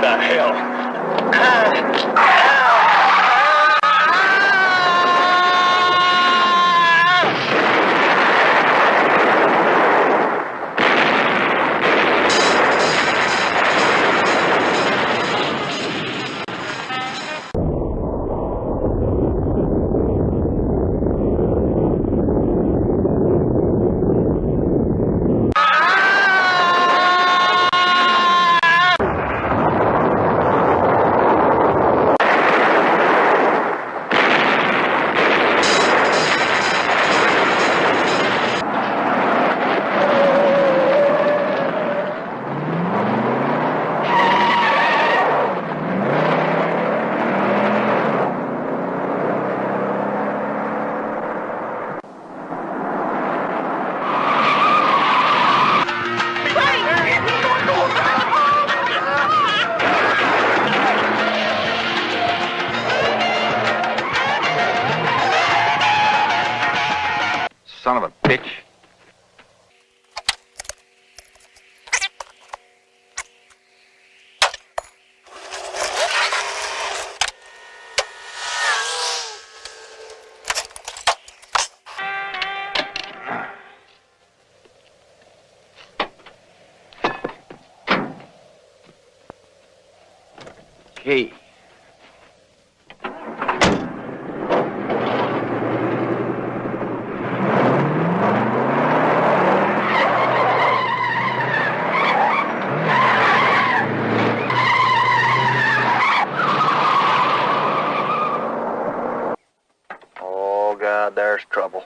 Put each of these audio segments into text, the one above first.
hell? Ah. Son of a bitch. Key. Oh, God, there's trouble.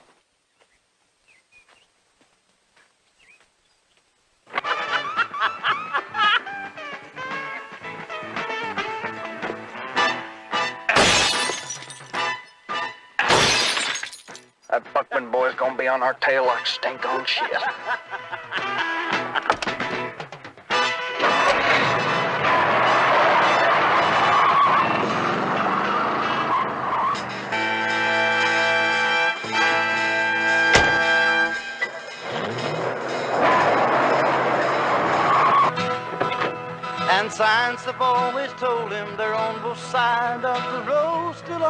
That Buckman boy's gonna be on our tail like stink on shit. And science have always told him they're on both sides of the road, still